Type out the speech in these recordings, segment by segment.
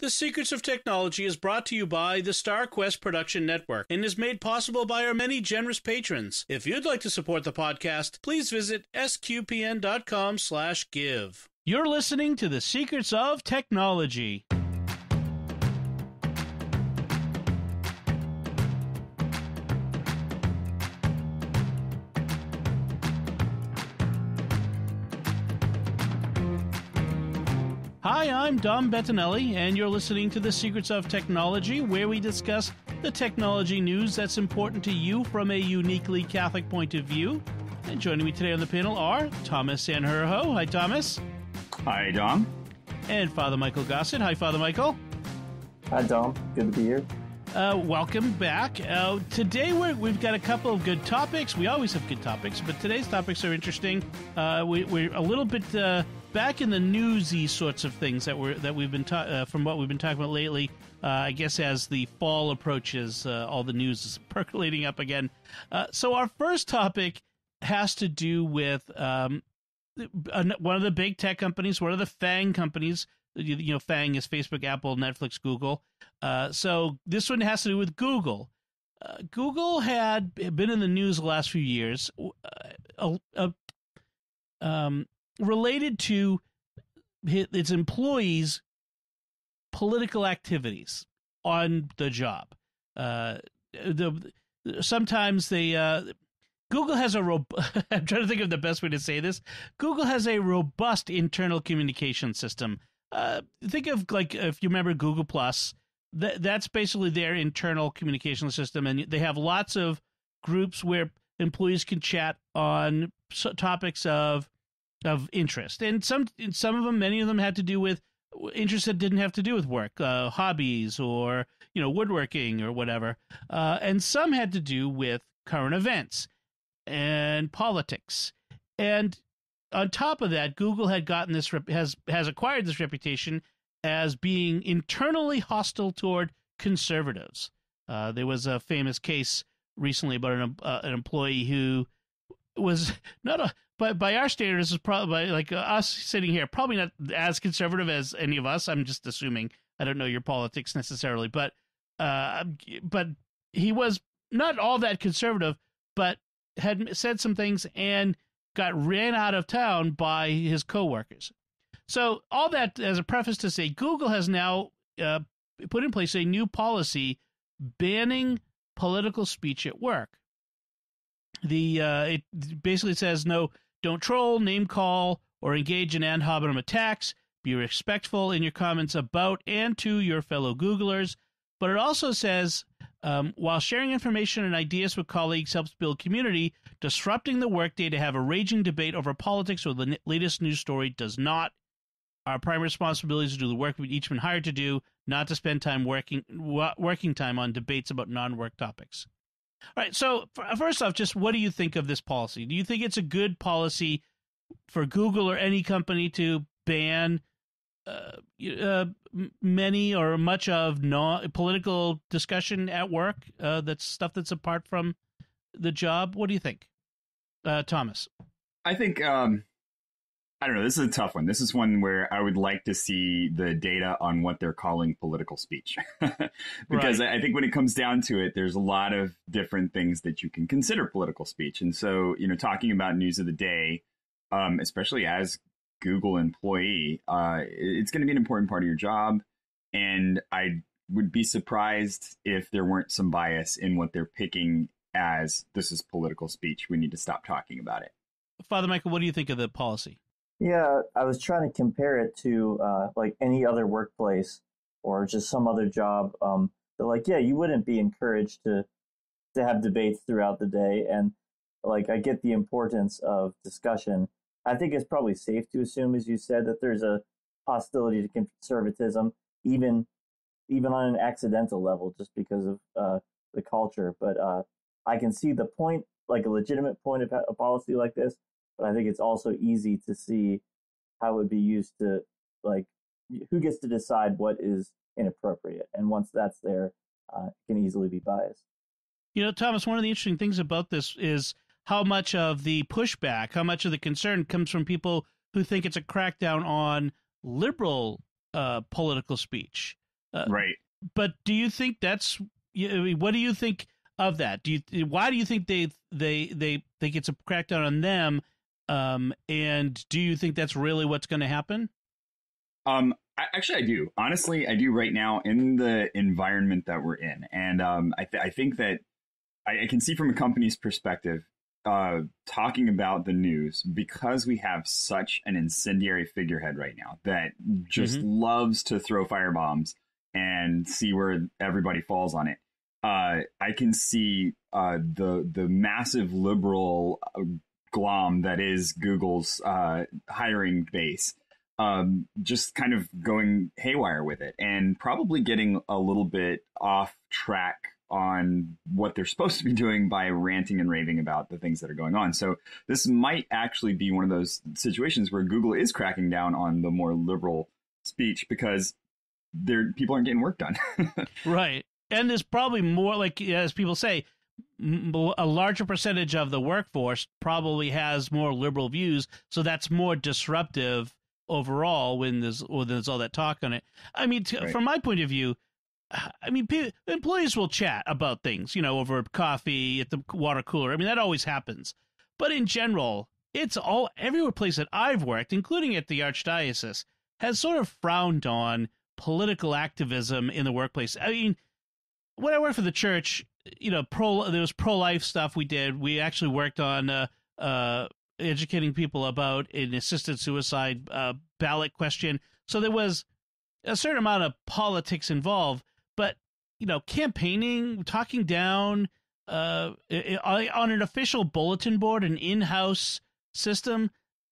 The Secrets of Technology is brought to you by the StarQuest Production Network and is made possible by our many generous patrons. If you'd like to support the podcast, please visit sqpn.com/give. You're listening to The Secrets of Technology. Hi, I'm Dom Bettinelli, and you're listening to The Secrets of Technology, where we discuss the technology news that's important to you from a uniquely Catholic point of view. And joining me today on the panel are Thomas Sanjurjo. Hi, Thomas. Hi, Dom. And Father Michael Gossett. Hi, Father Michael. Hi, Dom. Good to be here. Uh, welcome back. Uh, today we have got a couple of good topics. We always have good topics, but today's topics are interesting. Uh, we, are a little bit uh, back in the newsy sorts of things that we're that we've been ta- uh, from what we've been talking about lately. Uh, I guess as the fall approaches, uh, all the news is percolating up again. Uh, so our first topic has to do with um, one of the big tech companies, one of the FANG companies. You, you know, FANG is Facebook, Apple, Netflix, Google. Uh, so this one has to do with Google. Uh, Google had been in the news the last few years. um, related to its employees' political activities on the job. Uh, the sometimes they uh, Google has a rob- I'm trying to think of the best way to say this. Google has a robust internal communication system. Uh, think of like if you remember Google Plus, that that's basically their internal communication system, and they have lots of groups where employees can chat on topics of of interest, and some some of them, many of them, had to do with interests that didn't have to do with work, uh, hobbies, or you know, woodworking or whatever, uh, and some had to do with current events and politics. And on top of that, Google had gotten this has has acquired this reputation as being internally hostile toward conservatives. Uh, there was a famous case recently about an, uh, an employee who was not a but by our standards is probably like uh, us sitting here probably not as conservative as any of us. I'm just assuming. I don't know your politics necessarily but uh but he was not all that conservative but had said some things and got ran out of town by his coworkers. So all that as a preface to say google has now uh, put in place a new policy banning political speech at work. The uh, it basically says no, don't troll, name call, or engage in ad hominem attacks. Be respectful in your comments about and to your fellow Googlers. But it also says um, while sharing information and ideas with colleagues helps build community, disrupting the workday to have a raging debate over politics or the latest news story does not. Our primary responsibility is to do the work we've each been hired to do, not to spend time working working time on debates about non-work topics. All right. So first off, just what do you think of this policy? Do you think it's a good policy for Google or any company to ban uh, uh, many or much of non political discussion at work? Uh, that's stuff that's apart from the job. What do you think, uh, Thomas? I think um, I don't know. This is a tough one. This is one where I would like to see the data on what they're calling political speech. because right. I think when it comes down to it, there's a lot of different things that you can consider political speech. And so, you know, talking about news of the day, um, especially as Google employee, uh, it's going to be an important part of your job. And I would be surprised if there weren't some bias in what they're picking as this is political speech. We need to stop talking about it. Father Michael, what do you think of the policy? Yeah, I was trying to compare it to uh, like any other workplace or just some other job. Um, they're like, yeah, you wouldn't be encouraged to to have debates throughout the day, and like I get the importance of discussion. I think it's probably safe to assume, as you said, that there's a hostility to conservatism, even even on an accidental level, just because of uh, the culture. But uh, I can see the point, like a legitimate point of a policy like this but I think it's also easy to see how it would be used to like who gets to decide what is inappropriate, and once that's there, uh, it can easily be biased. You know, Thomas, one of the interesting things about this is how much of the pushback, how much of the concern comes from people who think it's a crackdown on liberal uh, political speech. Uh, right. But do you think that's what do you think of that? Do you why do you think they they they think it's a crackdown on them? Um, and do you think that's really what's going to happen? Um, I, actually, I do. Honestly, I do right now in the environment that we're in, and um, I, th- I think that I, I, can see from a company's perspective, uh, talking about the news because we have such an incendiary figurehead right now that just mm-hmm. loves to throw firebombs and see where everybody falls on it. Uh, I can see uh, the the massive liberal uh, glom that is Google's uh, hiring base um, just kind of going haywire with it and probably getting a little bit off track on what they're supposed to be doing by ranting and raving about the things that are going on. So this might actually be one of those situations where Google is cracking down on the more liberal speech because there people aren't getting work done. right. And there's probably more like as people say a larger percentage of the workforce probably has more liberal views, so that's more disruptive overall when there's when there's all that talk on it. I mean, t- right. from my point of view, I mean, p- employees will chat about things, you know, over coffee at the water cooler. I mean, that always happens. But in general, it's all every place that I've worked, including at the archdiocese, has sort of frowned on political activism in the workplace. I mean, when I worked for the church, you know, pro there was pro life stuff we did. We actually worked on uh, uh, educating people about an assisted suicide uh, ballot question. So there was a certain amount of politics involved, but you know, campaigning, talking down uh, on an official bulletin board, an in-house system,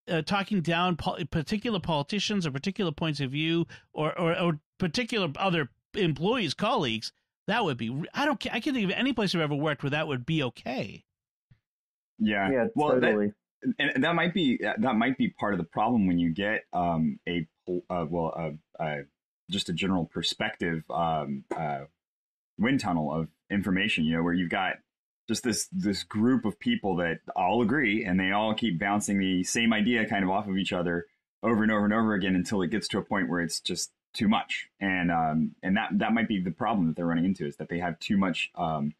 uh, talking down po- particular politicians or particular points of view, or, or or particular other employees, colleagues. That would be. I don't. I can't think of any place I've ever worked where that would be okay. Yeah. Yeah. Well, totally. That, and that might be that might be part of the problem when you get um, a uh, well uh, uh, just a general perspective um, uh, wind tunnel of information. You know, where you've got just this this group of people that all agree and they all keep bouncing the same idea kind of off of each other over and over and over again until it gets to a point where it's just too much. And um, and that that might be the problem that they're running into is that they have too much um,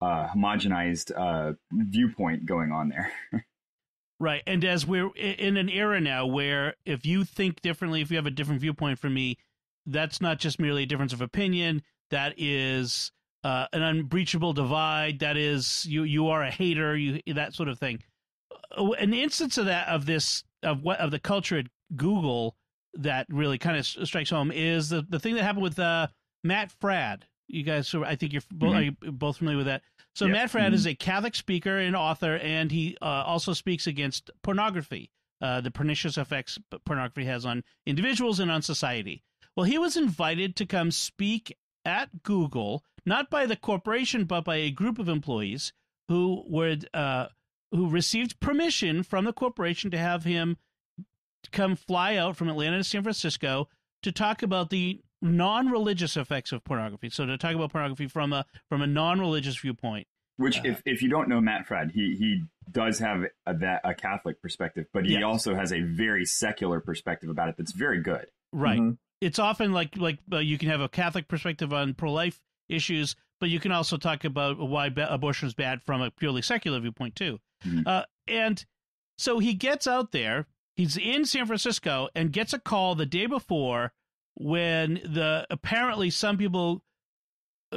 uh, homogenized uh, viewpoint going on there. Right. And as we're in an era now where if you think differently, if you have a different viewpoint from me, that's not just merely a difference of opinion. That is uh, an unbreachable divide. That is you you are a hater. You that sort of thing. Uh, an instance of that of this of what of the culture at Google that really kind of strikes home is the the thing that happened with uh, Matt Fradd. You guys, so I think you're both, mm-hmm. are both familiar with that. So yep. Matt Fradd mm-hmm. is a Catholic speaker and author, and he uh, also speaks against pornography, uh, the pernicious effects pornography has on individuals and on society. Well, he was invited to come speak at Google, not by the corporation, but by a group of employees who would uh, who received permission from the corporation to have him come fly out from Atlanta to San Francisco to talk about the non-religious effects of pornography. So to talk about pornography from a from a non-religious viewpoint. Which, uh, if, if you don't know Matt Fradd, he he does have a, that a Catholic perspective, but he yes. also has a very secular perspective about it that's very good. Right. Mm-hmm. It's often like like uh, you can have a Catholic perspective on pro life issues, but you can also talk about why abortion is bad from a purely secular viewpoint too. Mm-hmm. Uh, and so he gets out there. He's in San Francisco and gets a call the day before when the apparently some people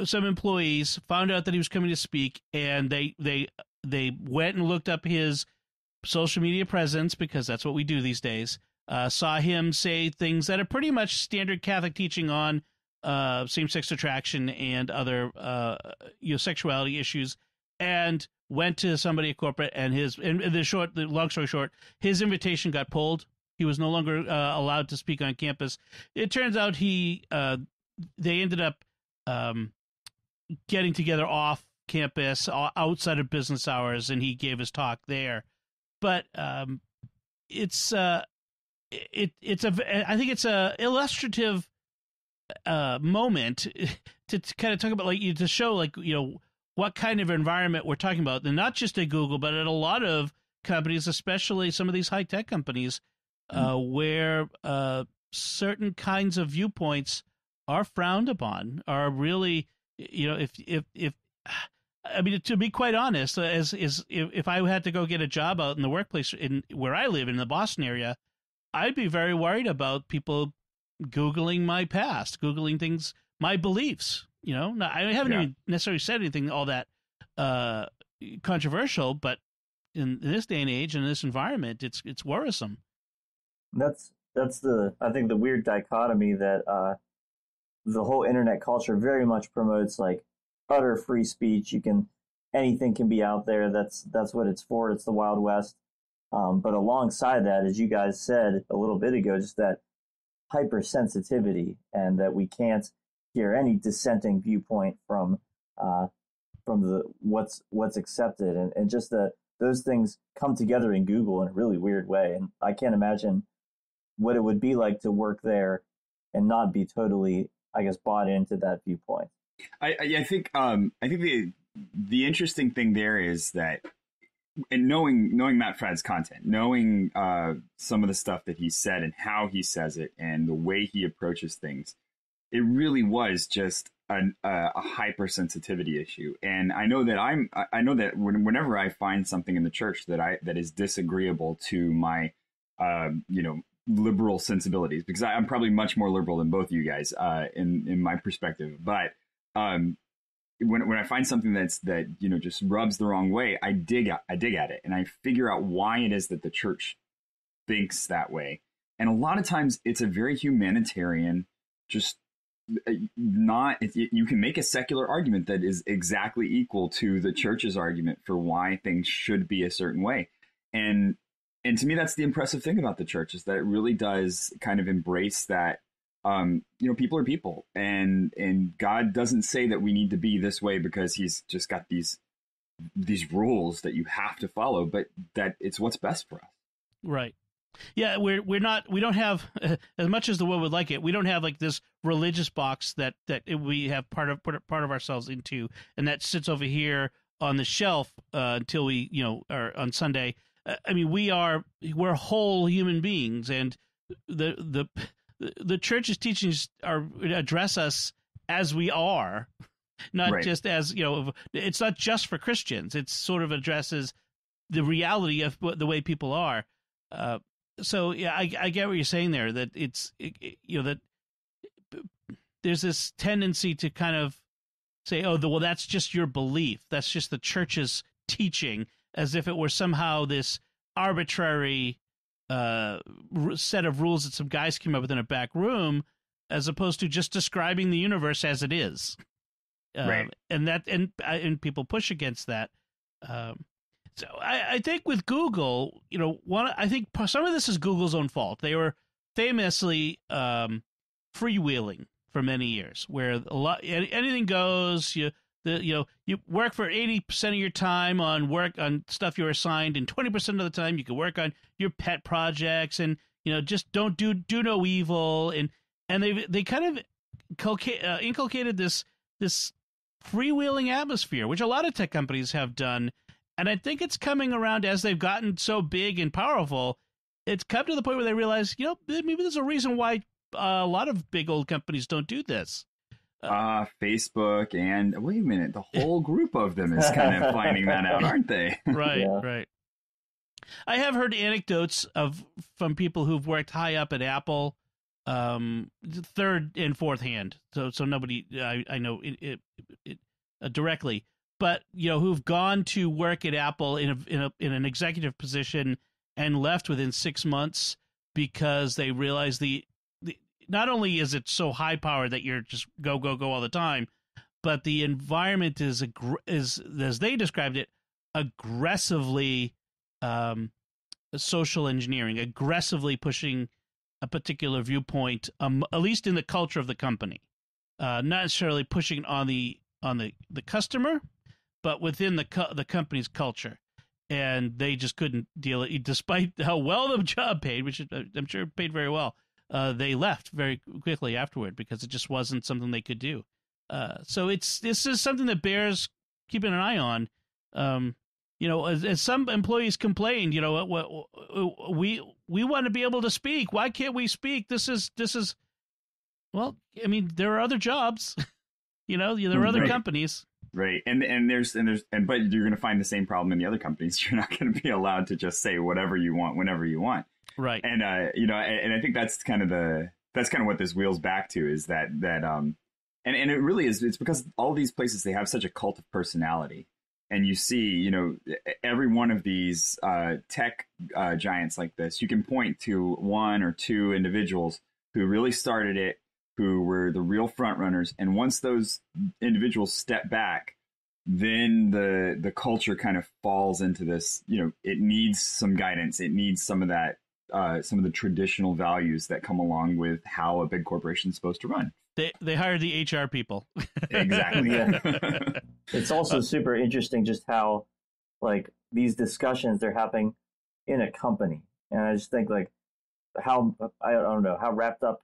some employees found out that he was coming to speak and they they they went and looked up his social media presence because that's what we do these days uh, saw him say things that are pretty much standard catholic teaching on uh, same-sex attraction and other uh, you know sexuality issues. And went to somebody at corporate and his and the short the long story short his invitation got pulled he was no longer uh, allowed to speak on campus. It turns out he uh, they ended up um, getting together off campus outside of business hours, and he gave his talk there. But um, it's uh, it it's a I think it's a illustrative uh, moment to, to kind of talk about like you to show like you know what kind of environment we're talking about, and not just at Google, but at a lot of companies, especially some of these high tech companies uh, mm-hmm. where uh, certain kinds of viewpoints are frowned upon, are really, you know, if if if I mean, to be quite honest, as is if, if I had to go get a job out in the workplace in where I live in the Boston area, I'd be very worried about people googling my past, googling things, my beliefs. You know, I haven't yeah. even necessarily said anything all that uh, controversial, but in, in this day and age, in this environment, it's it's worrisome. That's that's the I think the weird dichotomy that uh, the whole internet culture very much promotes like utter free speech. You can anything can be out there. That's that's what it's for. It's the Wild West. Um, but alongside that, as you guys said a little bit ago, just that hypersensitivity and that we can't hear any dissenting viewpoint from uh, from the what's what's accepted and, and just that those things come together in Google in a really weird way. And I can't imagine what it would be like to work there and not be totally, I guess, bought into that viewpoint. I, I think um, I think the the interesting thing there is that and knowing knowing Matt Fradd's content, knowing uh, some of the stuff that he said and how he says it and the way he approaches things, it really was just an, uh, a hypersensitivity issue. And I know that I'm I know that when, whenever I find something in the church that I that is disagreeable to my uh, you know liberal sensibilities, because I, am probably much more liberal than both of you guys uh, in in my perspective, but um, when when I find something that's that you know just rubs the wrong way, I dig I dig at it and I figure out why it is that the church thinks that way. And a lot of times it's a very humanitarian, just not you can make a secular argument that is exactly equal to the church's argument for why things should be a certain way. And and to me that's the impressive thing about the church is that it really does kind of embrace that um, you know, people are people, and and God doesn't say that we need to be this way because He's just got these these rules that you have to follow, but that it's what's best for us. Right. Yeah, we're we're not we don't have as much as the world would like it. We don't have like this religious box that that we have part of put part of ourselves into, and that sits over here on the shelf uh, until we you know are on Sunday. Uh, I mean, we are we're whole human beings, and the the the church's teachings are address us as we are not right. just as you know it's not just for christians it sort of addresses the reality of the way people are uh, so yeah I, I, get what you're saying there that it's it, it, you know that there's this tendency to kind of say oh the, well that's just your belief that's just the church's teaching as if it were somehow this arbitrary uh, set of rules that some guys came up with in a back room, as opposed to just describing the universe as it is. Uh, right. And that and uh, and people push against that. Um, so I, I think with Google, you know, one I think some of this is Google's own fault. They were famously um, freewheeling for many years, where a lot anything goes. You the you know you work for 80% of your time on work on stuff you're assigned and 20% of the time you can work on your pet projects and you know just don't do do no evil and and they they kind of uh, inculcated this this freewheeling atmosphere which a lot of tech companies have done and i think it's coming around as they've gotten so big and powerful it's come to the point where they realize you know maybe there's a reason why uh, a lot of big old companies don't do this uh, Facebook and wait a minute, the whole group of them is kind of finding that out, aren't they? right, yeah. right. I have heard anecdotes of from people who've worked high up at Apple, um, third and fourth hand. So, so nobody I, I know it, it, it uh, directly, but you know who've gone to work at Apple in a, in a in an executive position and left within six months because they realize the the not only is it so high powered that you're just go go go all the time, but the environment is is as they described it aggressively um, social engineering, aggressively pushing a particular viewpoint, um, at least in the culture of the company, uh, not necessarily pushing on the on the the customer, but within the co- the company's culture. And they just couldn't deal it, despite how well the job paid, which I'm sure paid very well uh, they left very quickly afterward because it just wasn't something they could do. Uh, so it's this is something that bears keeping an eye on. Um, you know, as, as, some employees complained, you know, we we want to be able to speak. Why can't we speak? This is this is Well, I mean, there are other jobs. you know, there are other right. companies. Right, and and there's and there's and but you're going to find the same problem in the other companies. You're not going to be allowed to just say whatever you want whenever you want. Right. And uh, you know, and, and I think that's kind of the that's kind of what this wheels back to is that that um, and and it really is. It's because all these places they have such a cult of personality, and you see, you know, every one of these uh, tech uh, giants like this, you can point to one or two individuals who really started it who were the real front runners. And once those individuals step back, then the the culture kind of falls into this. You know, it needs some guidance. It needs some of that, uh, some of the traditional values that come along with how a big corporation is supposed to run. They they hired the HR people. exactly. Yeah. it's also super interesting just how like these discussions they're happening in a company, and I just think like how I don't know how wrapped up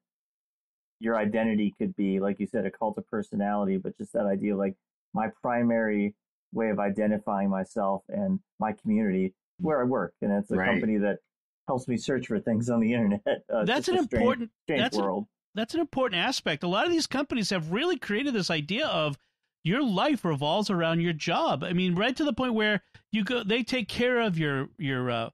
your identity could be, like you said, a cult of personality, but just that idea like my primary way of identifying myself and my community where I work, and it's a Right. company that helps me search for things on the internet. Uh, That's an strange, important. strange that's an- world. that's an important aspect. A lot of these companies have really created this idea of your life revolves around your job. I mean, right to the point where you go, they take care of your your uh,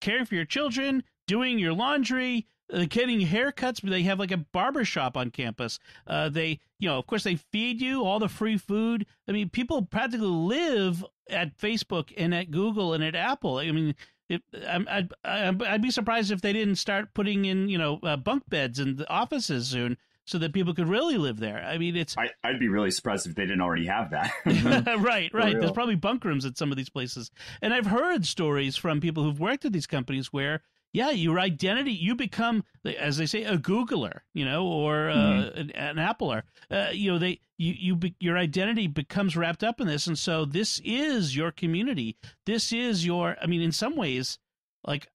caring for your children, doing your laundry, uh, getting haircuts. They have like a barber shop on campus. Uh, they, you know, of course, they feed you all the free food. I mean, people practically live at Facebook and at Google and at Apple. I mean, it, I'm, I'd, I'd be surprised if they didn't start putting in, you know, uh, bunk beds in the offices soon, so that people could really live there. I mean, it's I, I'd be really surprised if they didn't already have that. right, right. There's probably bunk rooms at some of these places, and I've heard stories from people who've worked at these companies where, yeah, your identity, you become, as they say, a Googler, you know, or uh, Mm-hmm. an, an Appler. Uh, you know, they, you, you, be, your identity becomes wrapped up in this, and so this is your community. This is your. I mean, in some ways, like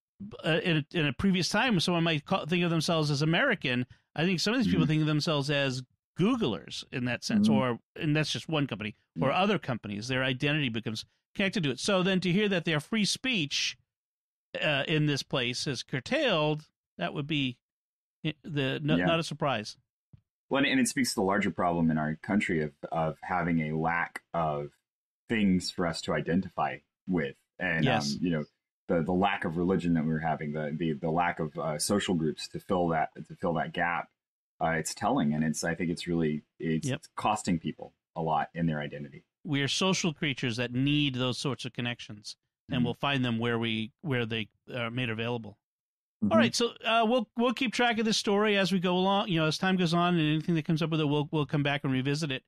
uh, in, a, in a previous time, someone might call, think of themselves as American. I think some of these people Mhm. think of themselves as Googlers in that sense, Mhm. or and that's just one company or other companies. Their identity becomes connected to it. So then to hear that their free speech uh, in this place is curtailed, that would be the no, Yeah. not a surprise. Well, and, it speaks to the larger problem in our country of of having a lack of things for us to identify with, and Yes. um, you know the the lack of religion that we're having, the the the lack of uh, social groups to fill that to fill that gap. Uh, it's telling, and it's I think it's really it's Yep. costing people a lot in their identity. We are social creatures that need those sorts of connections, and Mhm. we'll find them where we where they are made available. Mhm. All right, so uh, we'll we'll keep track of this story as we go along. You know, as time goes on, and anything that comes up with it, we'll we'll come back and revisit it.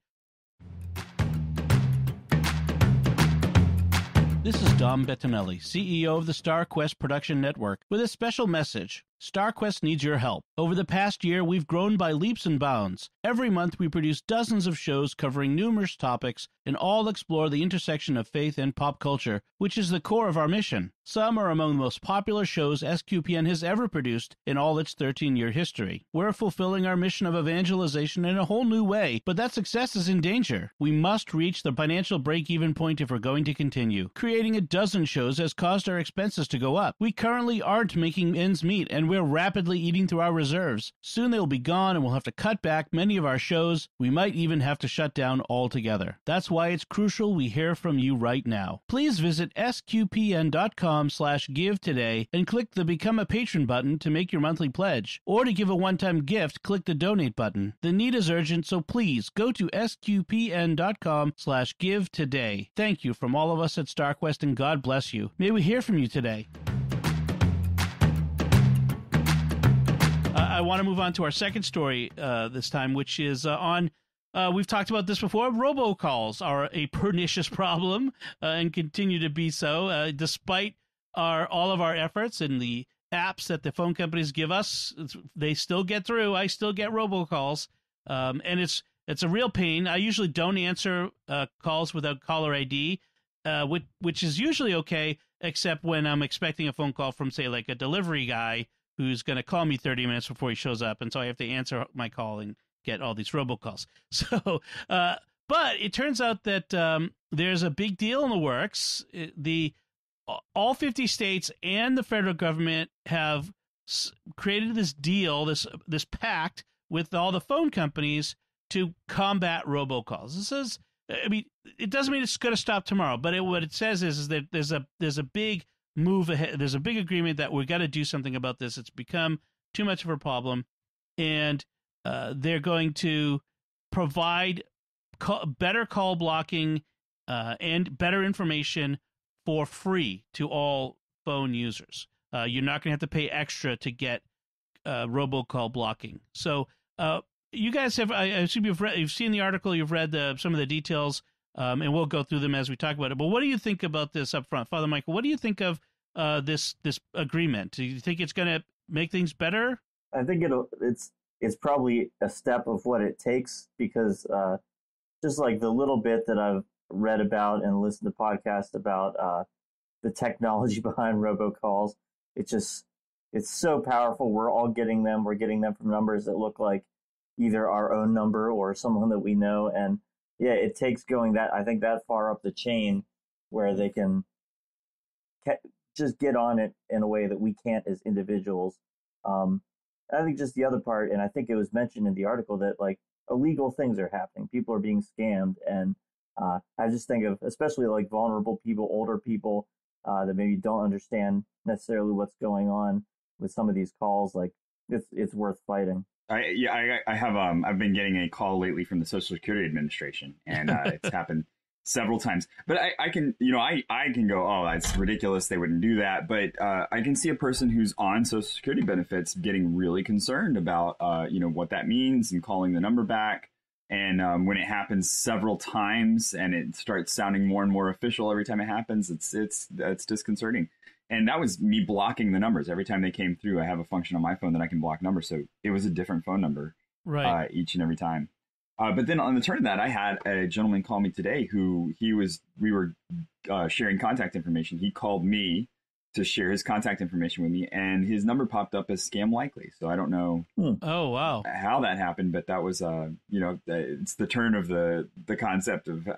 This is Dom Bettinelli, CEO of the StarQuest Production Network, with a special message. StarQuest needs your help. Over the past year, we've grown by leaps and bounds. Every month, we produce dozens of shows covering numerous topics, and all explore the intersection of faith and pop culture, which is the core of our mission. Some are among the most popular shows SQPN has ever produced in all its 13 year history. We're fulfilling our mission of evangelization in a whole new way, but that success is in danger. We must reach the financial break even point if we're going to continue. Creating a dozen shows has caused our expenses to go up. We currently aren't making ends meet, and we're rapidly eating through our reserves. Soon they will be gone, and we'll have to cut back many of our shows. We might even have to shut down altogether. That's why it's crucial we hear from you right now. Please visit sqpn.com slash give today and click the Become a Patron button to make your monthly pledge. Or to give a one-time gift, click the Donate button. The need is urgent, so please go to sqpn.com slash give today. Thank you from all of us at StarQuest, and God bless you. May we hear from you today. I want to move on to our second story uh, this time, which is uh, on. Uh, we've talked about this before. Robocalls are a pernicious problem uh, and continue to be so, uh, despite our all of our efforts and the apps that the phone companies give us. They still get through. I still get robocalls, um, and it's it's a real pain. I usually don't answer uh, calls without caller ID, which which is usually okay, except when I'm expecting a phone call from say like a delivery guy who's going to call me 30 minutes before he shows up and so i have to answer my call and get all these robocalls so uh, but it turns out that um, there's a big deal in the works the all 50 states and the federal government have created this deal this this pact with all the phone companies to combat robocalls. This is, I mean, it doesn't mean it's going to stop tomorrow, but it, what it says is, is that there's a there's a big move ahead. There's a big agreement that we've got to do something about this. It's become too much of a problem, and uh, they're going to provide call, better call blocking uh, and better information for free to all phone users. Uh, you're not going to have to pay extra to get uh, robocall blocking. So uh, you guys have, I, assume you've read, you've seen the article, you've read the, some of the details, um, and we'll go through them as we talk about it. But what do you think about this up front, Father Michael? What do you think of uh, this this agreement? Do you think it's going to make things better? I think it'll it's it's probably a step of what it takes because uh, just like the little bit that I've read about and listened to podcasts about uh, the technology behind robocalls, it just it's so powerful. We're all getting them. We're getting them from numbers that look like either our own number or someone that we know. And yeah, it takes going that I think that far up the chain where they can just get on it in a way that we can't as individuals. Um, I think just the other part, and I think it was mentioned in the article that like illegal things are happening. People are being scammed, and uh, I just think of especially like vulnerable people, older people uh, that maybe don't understand necessarily what's going on with some of these calls. Like it's it's worth fighting. I yeah I, I have um I've been getting a call lately from the Social Security Administration, and uh, it's happened several times. But I, I can, you know, I, I can go, oh, that's ridiculous. They wouldn't do that. But uh, I can see a person who's on Social Security benefits getting really concerned about, uh, you know, what that means and calling the number back. And um, when it happens several times and it starts sounding more and more official every time it happens, it's it's it's disconcerting. And that was me blocking the numbers every time they came through. I have a function on my phone that I can block numbers, so it was a different phone number right uh, each and every time. Uh, but then on the turn of that, I had a gentleman call me today who he was, we were uh, sharing contact information. He called me to share his contact information with me, and his number popped up as scam likely. So I don't know. Hmm. Oh wow, how that happened, but that was, uh, you know, it's the turn of the the concept of uh,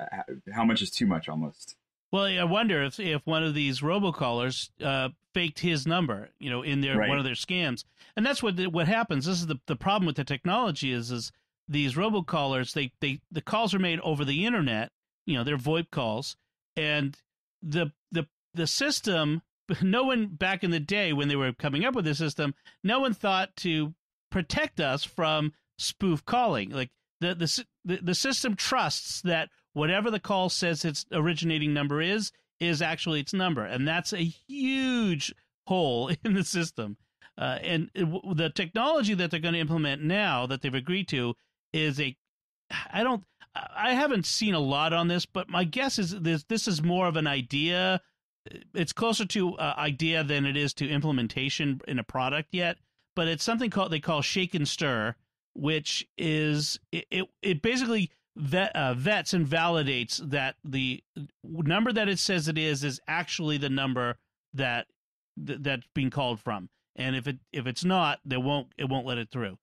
how much is too much almost. Well, I wonder if if one of these robocallers uh, faked his number, you know, in their right. one of their scams, and that's what what happens. This is the the problem with the technology is is these robocallers, they, they the calls are made over the internet, you know, they're VoIP calls, and the the the system no one back in the day when they were coming up with the system, no one thought to protect us from spoof calling. Like the the the, the system trusts that whatever the call says its originating number is is actually its number, and that's a huge hole in the system. Uh, and it, the technology that they're going to implement now that they've agreed to is a I don't I haven't seen a lot on this, but my guess is this this is more of an idea. It's closer to uh, idea than it is to implementation in a product yet. But it's something called they call shake and stir, which is it it, it basically vet, uh, vets and validates that the number that it says it is is actually the number that th- that's being called from. And if it if it's not, they won't it won't let it through.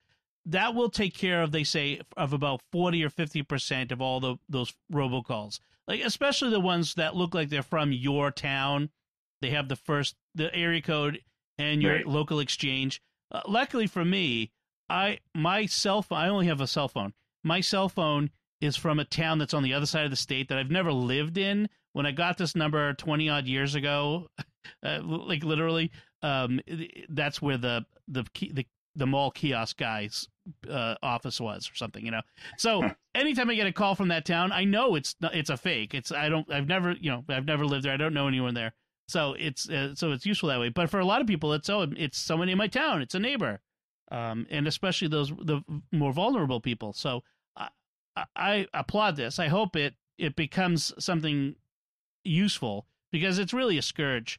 That will take care of they say of about 40 or 50% of all the those robocalls. Like especially the ones that look like they're from your town. They have the first the area code and your right. local exchange. Uh, luckily for me i my cell phone i only have a cell phone. My cell phone is from a town that's on the other side of the state that i've never lived in when i got this number 20 odd years ago uh, like literally um, that's where the the the the mall kiosk guy's uh, office was or something, you know. So anytime I get a call from that town, I know it's it's a fake. It's I don't I've never you know I've never lived there. I don't know anyone there. So it's uh, so it's useful that way. But for a lot of people, it's oh it's someone in my town. It's a neighbor, um, and especially those the more vulnerable people. So I, applaud this. I hope it it becomes something useful because it's really a scourge.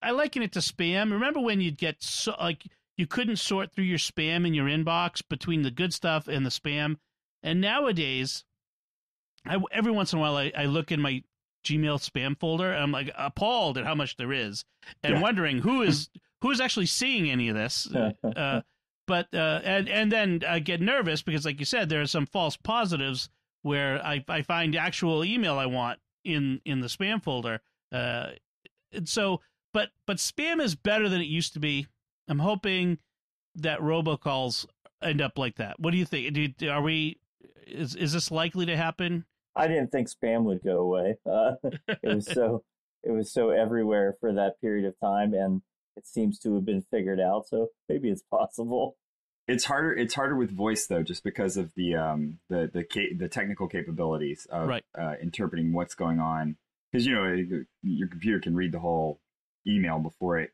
I liken it to spam. Remember when you'd get so like you couldn't sort through your spam in your inbox between the good stuff and the spam. And nowadays, I, every once in a while, I, I look in my Gmail spam folder and I'm like appalled at how much there is, and yeah. wondering who is who is actually seeing any of this. uh, but uh, and and then I get nervous because, like you said, there are some false positives where I I find actual email I want in in the spam folder. Uh, and so, but but spam is better than it used to be. I'm hoping that robocalls end up like that. What do you think? Do are we? Is is this likely to happen? I didn't think spam would go away. Uh, it was so it was so everywhere for that period of time, and it seems to have been figured out. So maybe it's possible. It's harder. It's harder with voice though, just because of the um the the the technical capabilities of right. uh, interpreting what's going on. Because you know your computer can read the whole email before it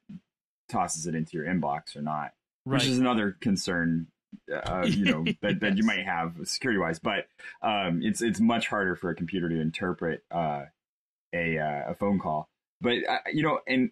tosses it into your inbox or not, right. which is another concern. Uh, you know that, that you might have security wise, but um, it's it's much harder for a computer to interpret uh, a uh, a phone call. But uh, you know, and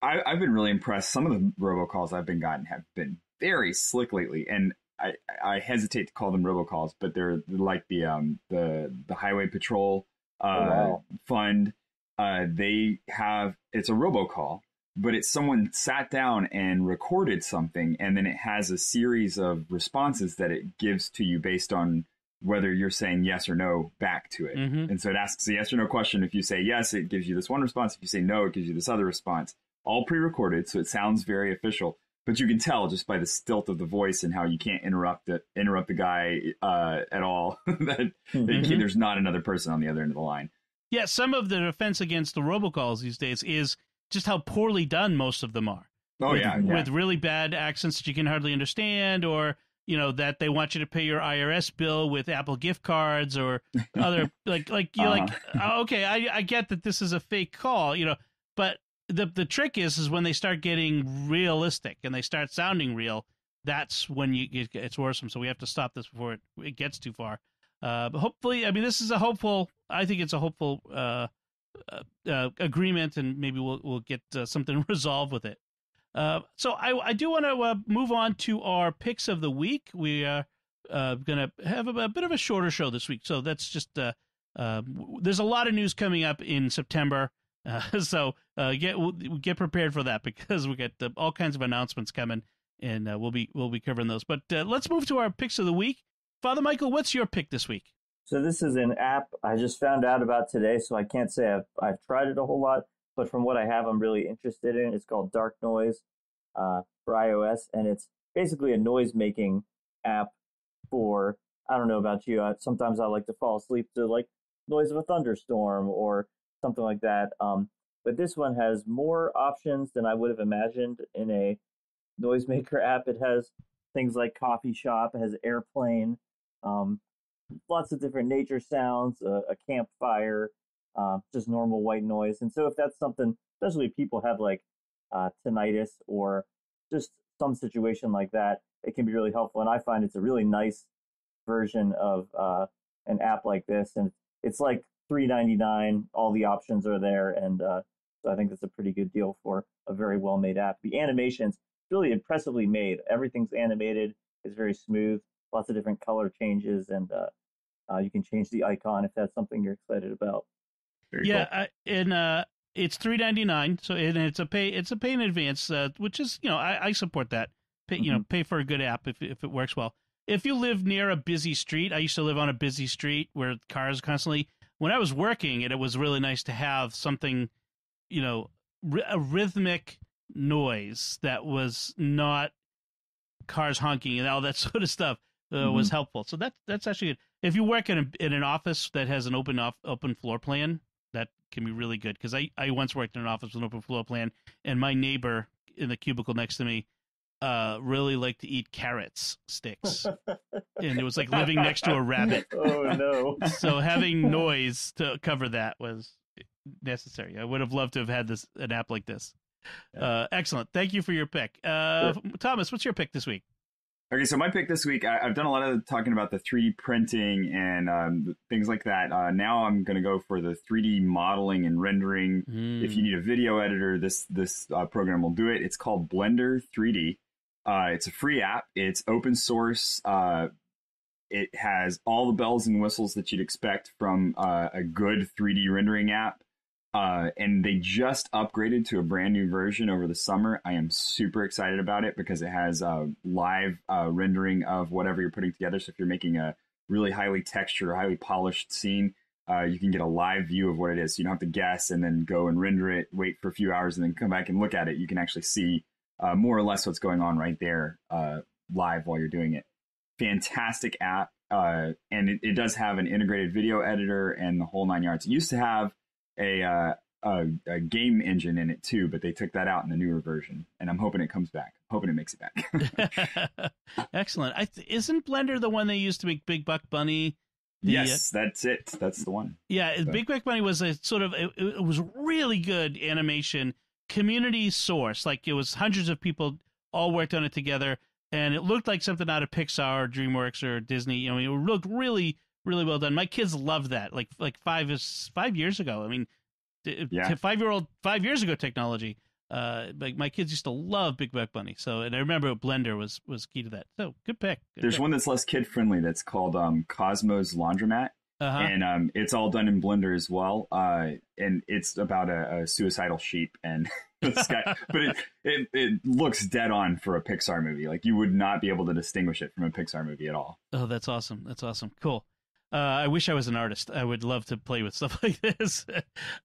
I, I've been really impressed. Some of the robocalls I've been gotten have been very slick lately, and I, I hesitate to call them robocalls, but they're like the um the the highway patrol uh, oh, wow. fund. Uh, they have it's a robocall, but it's someone sat down and recorded something, and then it has a series of responses that it gives to you based on whether you're saying yes or no back to it. Mm-hmm. And so it asks a yes or no question. If you say yes, it gives you this one response. If you say no, it gives you this other response. All pre-recorded, so it sounds very official but you can tell just by the stilt of the voice and how you can't interrupt it, interrupt the guy uh, at all. that, mm-hmm. there's not another person on the other end of the line. Yeah, some of the defense against the robocalls these days is just how poorly done most of them are. Oh with, yeah, yeah, with really bad accents that you can hardly understand, or you know that they want you to pay your IRS bill with Apple gift cards or other like like you're uh-huh. like oh, okay, I I get that this is a fake call, you know, but the the trick is is when they start getting realistic and they start sounding real. That's when you it, it's worrisome. So we have to stop this before it, it gets too far. Uh, but hopefully, I mean, this is a hopeful. I think it's a hopeful uh, uh, uh agreement, and maybe we'll we'll get uh, something resolved with it. Uh, so I I do want to move on to our picks of the week. We are going to have a, a, bit of a shorter show this week, so that's just. there's a lot of news coming up in September. Uh, so uh, get get prepared for that because we got uh, all kinds of announcements coming, and uh, we'll be we'll be covering those. But uh, let's move to our picks of the week. Father Michael, what's your pick this week? So this is an app I just found out about today, so I can't say I've I've tried it a whole lot, but from what I have, I'm really interested in. It's called Dark Noise uh, for iOS, and it's basically a noise making app for I don't know about you. sometimes I like to fall asleep to like noise of a thunderstorm or something like that. Um, but this one has more options than I would have imagined in a noisemaker app. It has things like coffee shop, it has airplane, um, lots of different nature sounds, a, a campfire, uh, just normal white noise. And so if that's something, especially if people have like uh, tinnitus or just some situation like that, it can be really helpful. And I find it's a really nice version of uh, an app like this, and it's like three ninety nine. All the options are there, and uh, so I think that's a pretty good deal for a very well made app. The animations really impressively made. Everything's animated. It's very smooth. Lots of different color changes, and uh, uh, you can change the icon if that's something you're excited about. Very yeah, cool. and uh, it's three ninety nine. So and it's a pay it's a pay in advance, uh, which is you know I, I support that. Pay, mm-hmm. You know, mm-hmm. pay for a good app if if it works well. If you live near a busy street, I used to live on a busy street where cars constantly when I was working, it, it was really nice to have something, you know, a rhythmic noise that was not cars honking and all that sort of stuff uh, mm-hmm. was helpful. So that that's actually good. If you work in a, in an office that has an open off open floor plan, that can be really good. Because I I once worked in an office with an open floor plan, and my neighbor in the cubicle next to me uh, really liked to eat carrots sticks, and it was like living next to a rabbit. Oh no! so having noise to cover that was necessary. I would have loved to have had this an app like this. Yeah. Uh, excellent. Thank you for your pick, uh, sure. Thomas. What's your pick this week? Okay, so my pick this week, I, have done a lot of talking about the 3D printing and um, things like that. Uh, now I'm going to go for the 3D modeling and rendering. Mm. If you need a video editor, this this uh, program will do it. It's called Blender 3D. Uh, it's a free app. It's open source. Uh, it has all the bells and whistles that you'd expect from uh, a good 3D rendering app. Uh, and they just upgraded to a brand new version over the summer. I am super excited about it because it has uh, live uh, rendering of whatever you're putting together. So if you're making a really highly textured, highly polished scene, you can get a live view of what it is. So you don't have to guess and then go and render it, wait for a few hours, and then come back and look at it. You can actually see uh, more or less what's going on right there uh, live while you're doing it. fantastic app, uh, and it, it, does have an integrated video editor and the whole nine yards. It used to have a, uh, a, a game engine in it too, but they took that out in the newer version, and I'm hoping it comes back. I'm hoping it makes it back. Excellent. Th- isn't Blender the one they used to make Big Buck Bunny? The, yes, that's it. That's the one. Yeah, so. Big Buck Bunny was a sort of it, it was really good animation, community source. Like it was hundreds of people all worked on it together, and it looked like something out of Pixar, or DreamWorks, or Disney. You know, it looked really, really well done. My kids loved that. Like like five is five years ago. I mean, yeah. five year old five years ago technology. Uh, like my kids used to love Big Buck Bunny. So, and I remember Blender was was key to that. So, good pick. Good There's pick. one that's less kid friendly. That's called um, Cosmos Laundromat. Uh-huh. And um, it's all done in Blender as well. Uh, and it's about a, a suicidal sheep and guy, but it, it it looks dead on for a Pixar movie. Like you would not be able to distinguish it from a Pixar movie at all. Oh, that's awesome! That's awesome. Cool. Uh, I wish I was an artist. I would love to play with stuff like this.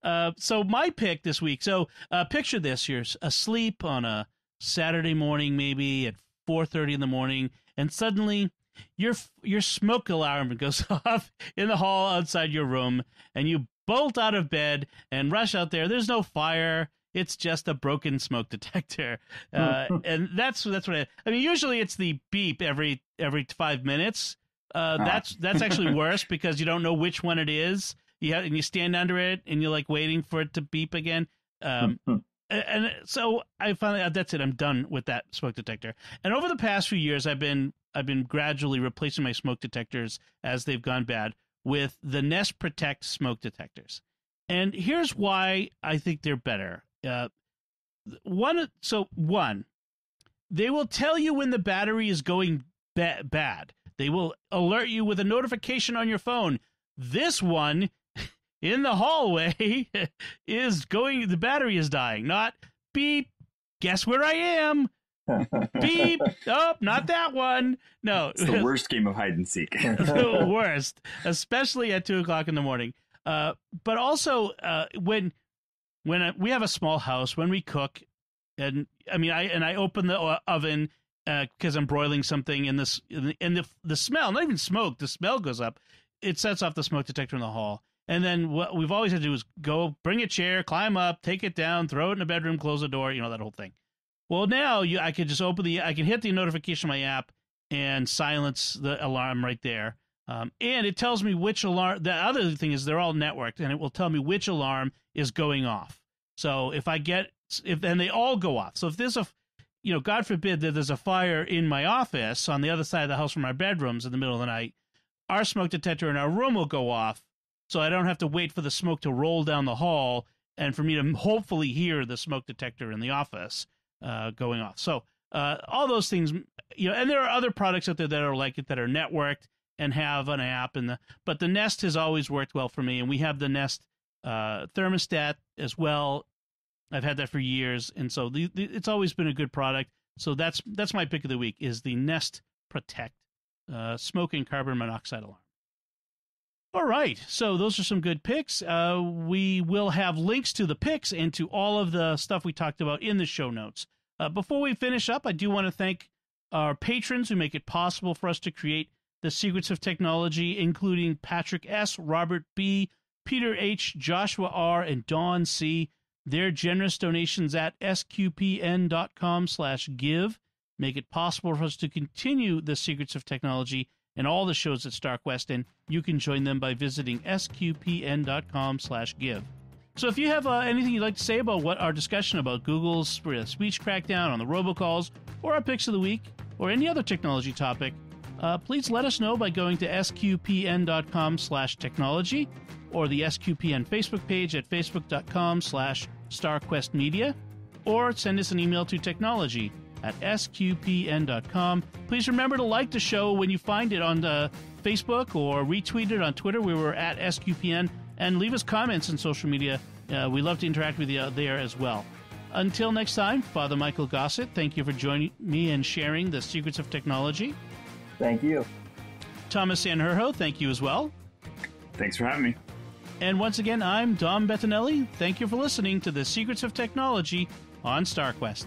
Uh, so my pick this week. So uh, picture this: you're asleep on a Saturday morning, maybe at four thirty in the morning, and suddenly your your smoke alarm goes off in the hall outside your room, and you bolt out of bed and rush out there. There's no fire. It's just a broken smoke detector, uh, and that's that's what I, I mean. Usually, it's the beep every every five minutes. Uh, ah. that's that's actually worse because you don't know which one it is. You have, and you stand under it and you're like waiting for it to beep again. Um, and so I finally uh, that's it. I'm done with that smoke detector. And over the past few years, I've been I've been gradually replacing my smoke detectors as they've gone bad with the Nest Protect smoke detectors. And here's why I think they're better. Uh, one, so one, they will tell you when the battery is going ba- bad. They will alert you with a notification on your phone. This one in the hallway is going, the battery is dying. Not beep, guess where I am? Beep. Oh, not that one. No. It's the worst game of hide and seek. the worst, especially at two o'clock in the morning. Uh, but also uh, when when I, we have a small house, when we cook, and I mean, I and I open the oven because uh, I'm broiling something, and this and the the smell, not even smoke, the smell goes up. It sets off the smoke detector in the hall. And then what we've always had to do is go bring a chair, climb up, take it down, throw it in the bedroom, close the door, you know that whole thing. Well, now you, I can just open the, I can hit the notification on my app and silence the alarm right there. Um, and it tells me which alarm. The other thing is they're all networked, and it will tell me which alarm is going off. So if I get, if then they all go off. So if there's a, you know, God forbid that there's a fire in my office on the other side of the house from our bedrooms in the middle of the night, our smoke detector in our room will go off. So I don't have to wait for the smoke to roll down the hall and for me to hopefully hear the smoke detector in the office uh, going off. So uh, all those things, you know, and there are other products out there that are like it that are networked and have an app and the but the Nest has always worked well for me, and we have the Nest uh, thermostat as well. I've had that for years, and so the, the, it's always been a good product. So that's that's my pick of the week is the Nest Protect uh, smoke and carbon monoxide alarm. All right, so those are some good picks. Uh, we will have links to the picks and to all of the stuff we talked about in the show notes. Uh, before we finish up, I do want to thank our patrons who make it possible for us to create the secrets of technology, including Patrick S., Robert B., Peter H., Joshua R., and Don C. Their generous donations at sqpn.com slash give make it possible for us to continue the secrets of technology and all the shows at StarQuest, and you can join them by visiting sqpn.com slash give. So if you have uh, anything you'd like to say about what our discussion about Google's speech crackdown on the robocalls, or our picks of the week, or any other technology topic, uh, please let us know by going to sqpn.com slash technology or the SQPN Facebook page at facebook.com slash starquestmedia or send us an email to technology at sqpn.com. Please remember to like the show when you find it on the Facebook or retweet it on Twitter. We were at SQPN and leave us comments on social media. Uh, we love to interact with you there as well. Until next time, Father Michael Gossett, thank you for joining me and sharing the secrets of technology. Thank you. Thomas Sanjurjo, thank you as well. Thanks for having me. And once again, I'm Dom Bettinelli. Thank you for listening to the Secrets of Technology on StarQuest.